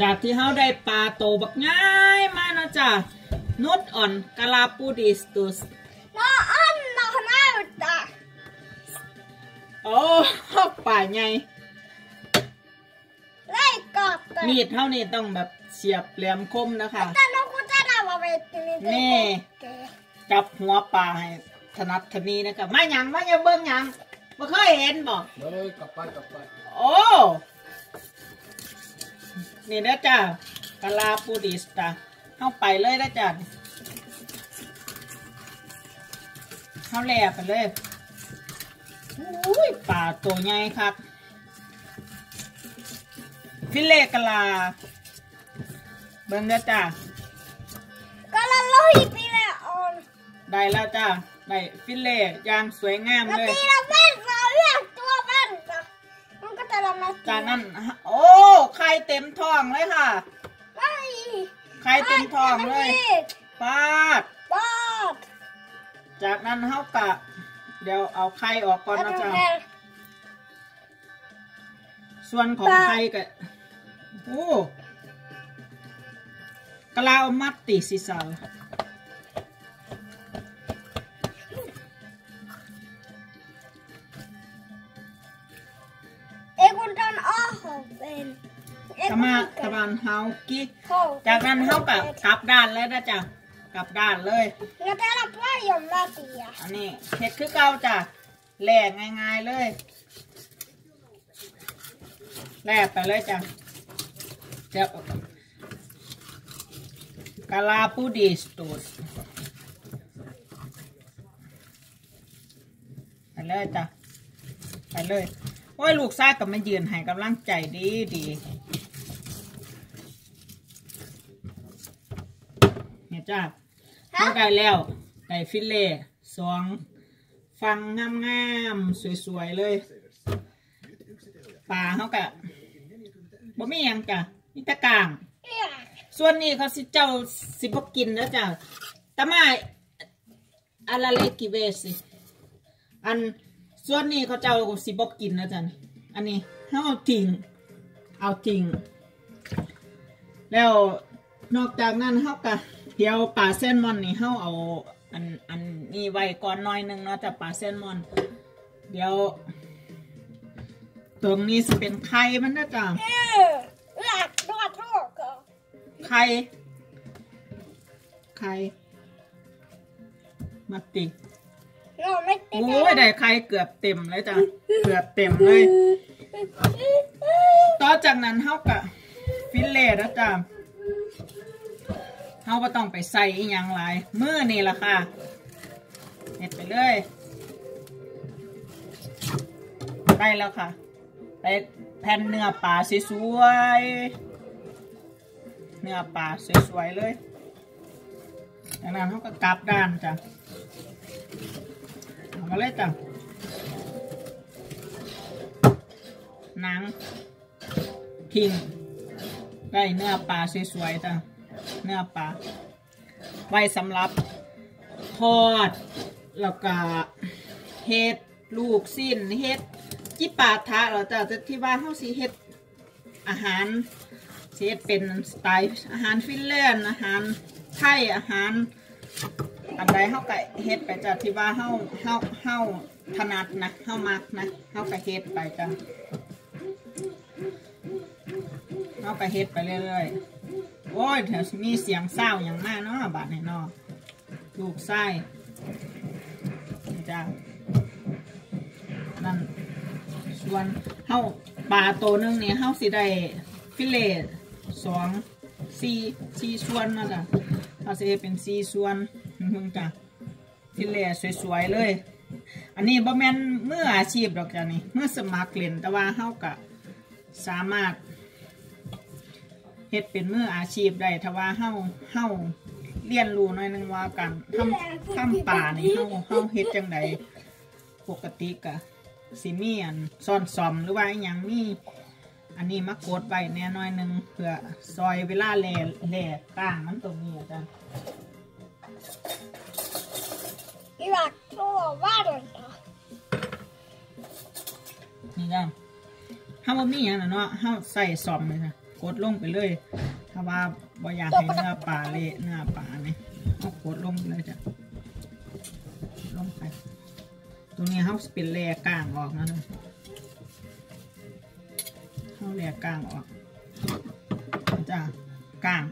จากที่เฮาได้ปลาโตบักง่ายมาเนาะจ้ะนุดอ่อนกะลาปูดิสตุสน้าอันน้าหน้าตาโอ้ป่าใหญ่ไล่กอดตัวมีดเท่านี้ต้องแบบเสียบแหลมคมนะคะแต่น้องกูจะได้มาเป็นนี่นี่จับหัวปลาให้ถนัดทนีนะคะมาหยังมาอย่าเบิ่งหยังบ่เคยเห็นบ่มาเลยกลับไปกลับไปโอ้ นี่นะจ้ะกะลาปูดิสตาเข้าไปเลยนะจ้ะเข้าแหลบไปเลยอุ้ยป่าตัวใหญ่ครับฟิเลกะลา เบิ่งนะจ้ะก็ละลอยปีละออน ได้แล้วจ้ะได้ฟิเลอย่างสวยงามแล้วเลย ก็จะละมาจากนั้นโอ้ไข่เต็มท้องเลยค่ะไม่ไข่เต็มท้องเลยปาดบอดจากนั้นเฮากะเดี๋ยวเอาไข่ออกก่อนนะจ๊ะส่วนของไข่กะโอ้กะลาเอามัดติสิสาว เป็นตะมาตะบานเฮากิจากนั้นเฮากะกลับด้านเลยนะจ๊ะกลับด้านเลยแล้วแต่ละพ่อยมมาตีอะอันนี้เห็ดคือเก่าจ้ะแหลกง่ายๆเลยแหลกไปเลยจ้ะเจะกะลาปูดีสตูดไปเลยจ้ะไปเลย โอ้ยลูกชายกับมายืนให้กำลังใจดีดีเนี่ยจ้าเข้าได้แล้วได้ฟิลเล่สองฟังงามๆสวยๆเลยปลาเขากะบ่มีหยังจ้ะมีแตะกลาง ส่วนนี้เขาสิเจ้าสิบกินแล้วจ้ะแต่มาอาราเลกิเวสิอัน ส่วนนี้เขาเจ้าสิบกินแล้วจ้ะอันนี้เขาเอาทิ้งเอาทิ้งแล้วนอกจากนั้นเขากะเดี๋ยวปลาแซลมอนนี่เขาเอาอันอันนี้ไว้ก่อนหน้อยนึงเนาะจ้ะปลาแซลมอน เดี๋ยว ตรงนี้จะเป็นไข่มันนะจ้ะหลักดอดโทษก็ไข่ไข่มาติ เราไม่ติดโอ้ยได้ไข่เกือบเต็มเลยจ้ะเกือบเต็มเลย ต่อจากนั้นเฮากะฟิลเล่นะจ้ะเฮาก็ต้องไปใส่อีหยังหลายมือนี่ล่ะค่ะเห็ดไปเลยได้แล้วค่ะได้แผ่นเนื้อปลาสวยๆเนื้อปลาสวยๆเลยจากนั้นเขาก็กลับด้านจ้ะ มาเลยจ้ะหนังทิ้งได้เนื้อปลาสวยๆจ้ะเนื้อปลาไว้สำหรับทอด แล้วก็เฮ็ดลูกสิ้นเฮ็ดจิปาทะเราจะจะที่ว่าเฮาสิเฮ็ดอาหารเฮ็ดเป็นสไตล์อาหารฟินแลนด์อาหารไทยอาหาร อันใดเฮาก็เฮ็ดไปจ้ะที่ว่าเฮาเฮาเฮาถนัดนะเฮามักนะเฮาก็เฮ็ดไปจ้ะเฮาก็เฮ็ดไปเรื่อยๆโอ้ยเดี๋ยวมีเสียงเศร้าอย่างมากเนาะบาดนี้เนาะลูกไส้จ้ะนั่นส่วนเฮาปลาตัวหนึงเนี่ยเฮาสิได้ฟิเลตสองสี่สี่ส่วนนะจ๊ะ เฮาสิได้เป็นสี่ส่วนมึงจ้ะฟิเลตสวยๆเลย อันนี้บ่แม่นมืออาชีพดอกจ้ะนี่เมื่อสมัครเล่นแต่ว่าเฮาก็สามารถเฮ็ดเป็นมืออาชีพได้ถ้าว่าเฮาเฮาเรียนรู้หน่อยนึงว่าการทำทำป่านี่เฮาเฮาเฮ็ดจังไดปกติกะสิมีอันซ่อนซอมหรือว่าอย่างมี อันนี้มากดไว้แน่น้อยหนึงเพื่อซอยเวลาแหล่แหล่ก้างมันตรงนี้จ้ะอีหลักโทษว่าเดินต่อนี่จ้ะเฮาบ่มีหยังน่ะเนาะเฮาใส่ซอมเลยจ้ะกดลงไปเลย ถ้าว่าบ่อยากให้เนื้อปลาเละเนื้อปลาเนี่ยเอากดลงไปเลยจ้ะลงไป ตรงนี้เขาสิเป็นแร่ก้างออกนะเน อะเขาแร่ก้างออกจ้ะก้าง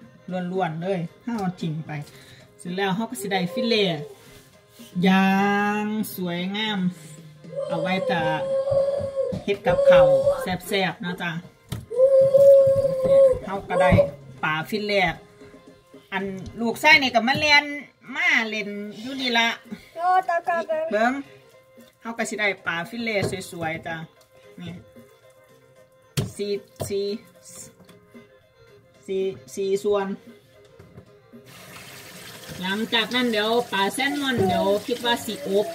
ล้วนๆเลยห้าเอาทิ้งไป เสร็จแล้วเขาก็สิได้ fillet อย่างสวยงาม เอาไว้จะเฮ็ดกับข้าวแซ่บๆนะจ๊ะเขาก็ได้ปลา fillet อันลูกไส้นี่กับมาเรียนมาเล่นอยู่นี่ละโอ้ตาตาตาเบิ้งเขาก็สิได้ปลาฟิเลต์สวยๆจ้ะนี่ สี่สี่สี่สี่ส่วน หลังจากนั้นเดี๋ยวปลาแซลมอนเดี๋ยวคิดว่าสีอบ